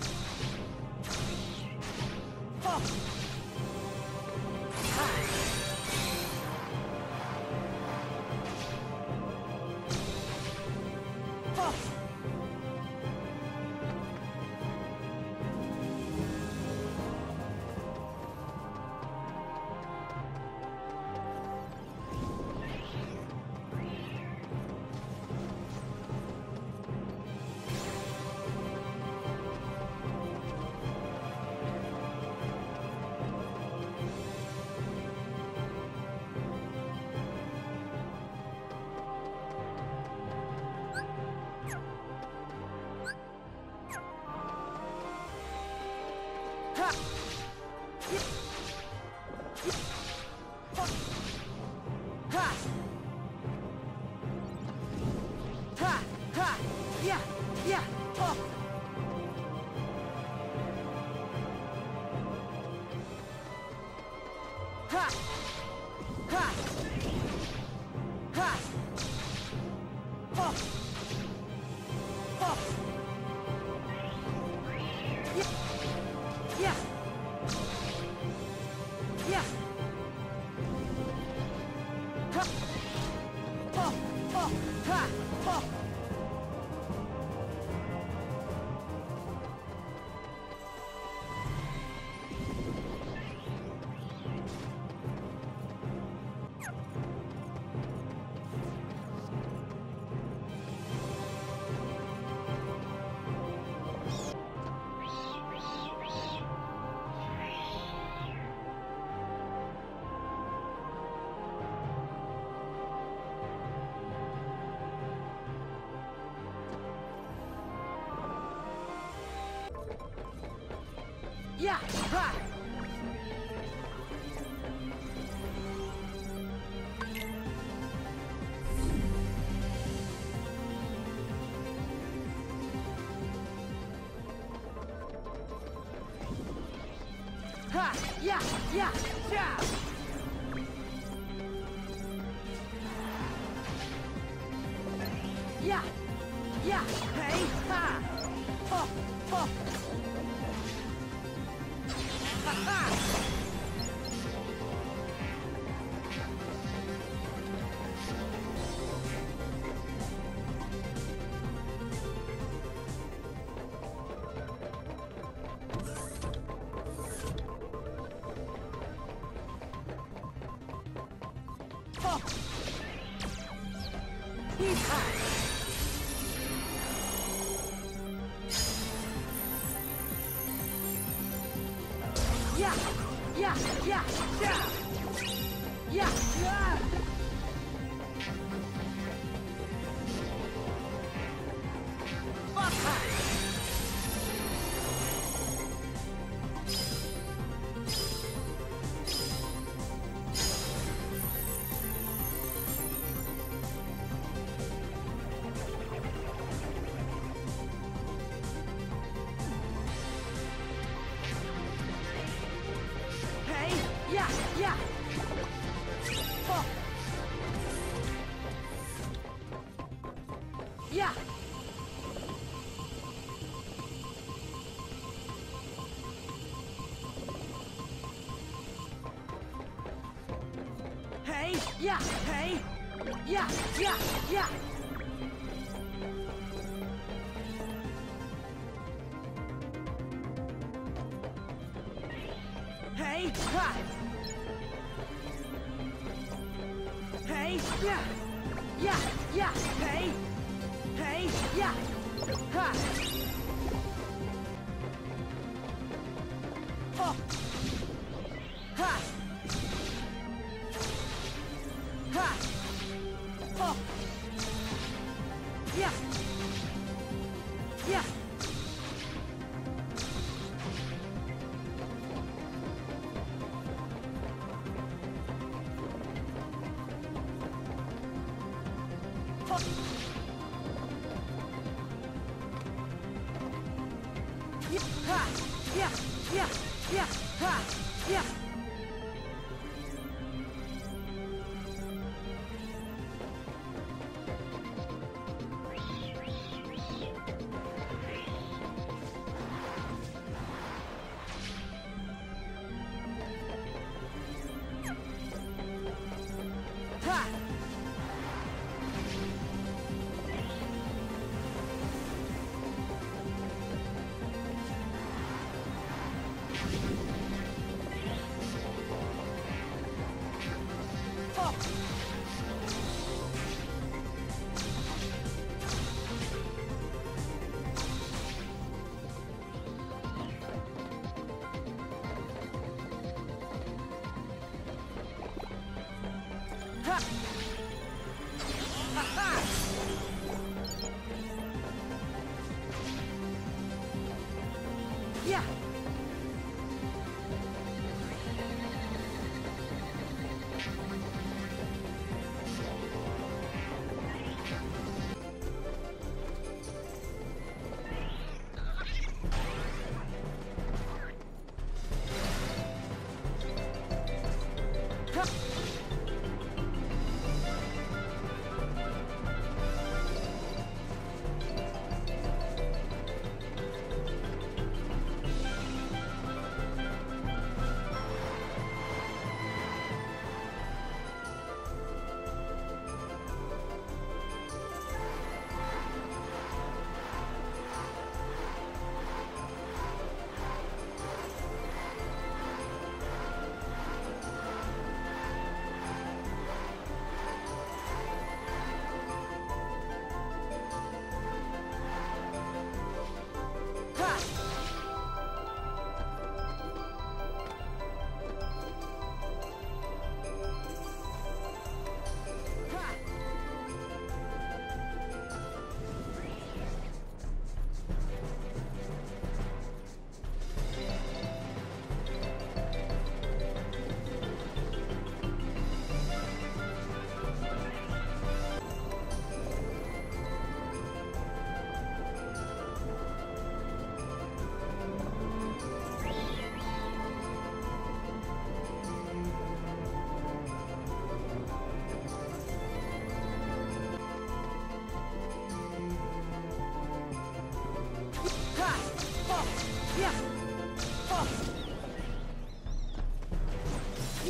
Podcast. Yeah, Yeah, yeah! Yeehaw! Yeah, hey, yeah, yeah, yeah. Yeah.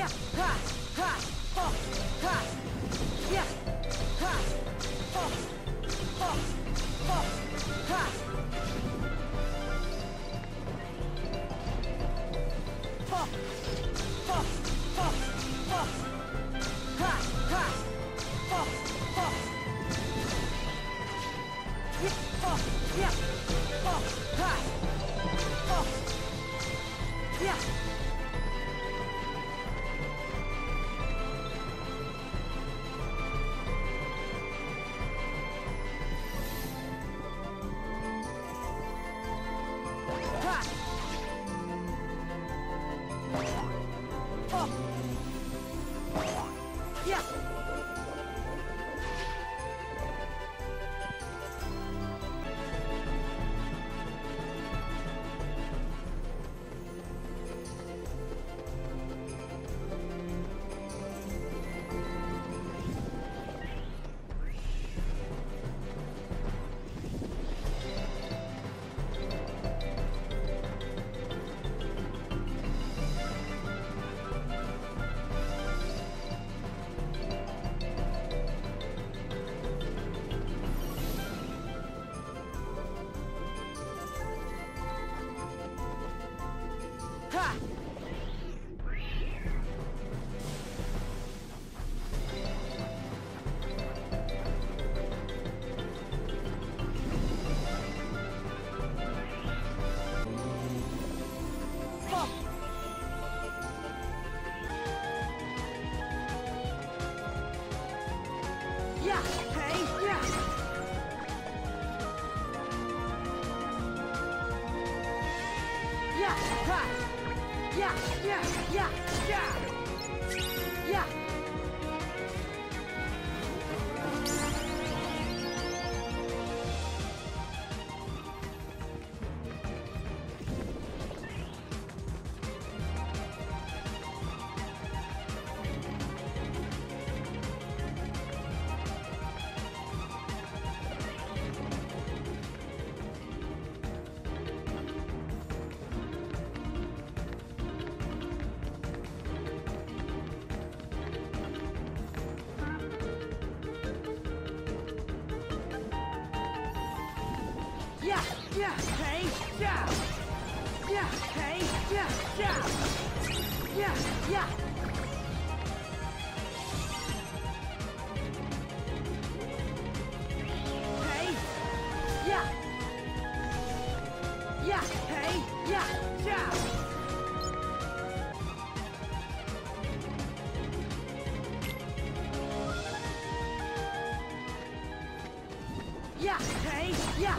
快や。Yeah, hey, yeah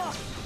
Ha!